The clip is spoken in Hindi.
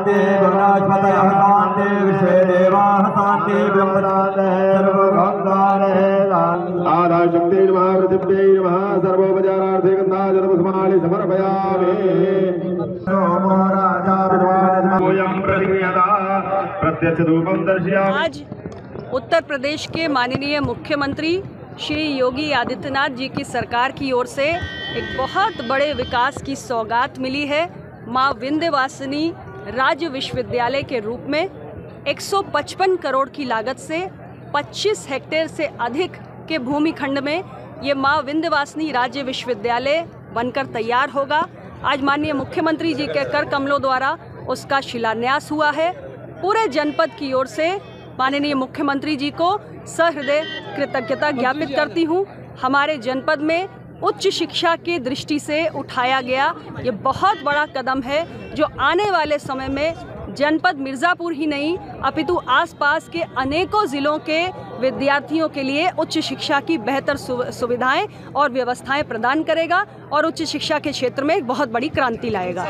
शान्ति वनस्पतयः शान्ति विश्वे देवाः शान्ति ब्रह्मदातः सर्वभक्तारः आधाशक्ति नमः पृथिव्यै नमः सर्वोपचारार्थे गन्धाजलपुष्पाणि समर्पयामि। सोमो राजा विद्वान् प्रतिक्रियता प्रत्यक्ष धूपं दर्शयामि। आज उत्तर प्रदेश के माननीय मुख्यमंत्री श्री योगी आदित्यनाथ जी की सरकार की ओर से एक बहुत बड़े विकास की सौगात मिली है। माँ विंध्यवासिनी राज्य विश्वविद्यालय के रूप में 155 करोड़ की लागत से 25 हेक्टेयर से अधिक के भूमि खंड में ये माँ विंध्यवासिनी राज्य विश्वविद्यालय बनकर तैयार होगा। आज माननीय मुख्यमंत्री जी के कर कमलों द्वारा उसका शिलान्यास हुआ है। पूरे जनपद की ओर से माननीय मुख्यमंत्री जी को सहृदय कृतज्ञता ज्ञापित करती हूँ। हमारे जनपद में उच्च शिक्षा की दृष्टि से उठाया गया ये बहुत बड़ा कदम है। जो आने वाले समय में जनपद मिर्ज़ापुर ही नहीं, अपितु आसपास के अनेकों ज़िलों के विद्यार्थियों के लिए उच्च शिक्षा की बेहतर सुविधाएँ और व्यवस्थाएँ प्रदान करेगा और उच्च शिक्षा के क्षेत्र में एक बहुत बड़ी क्रांति लाएगा।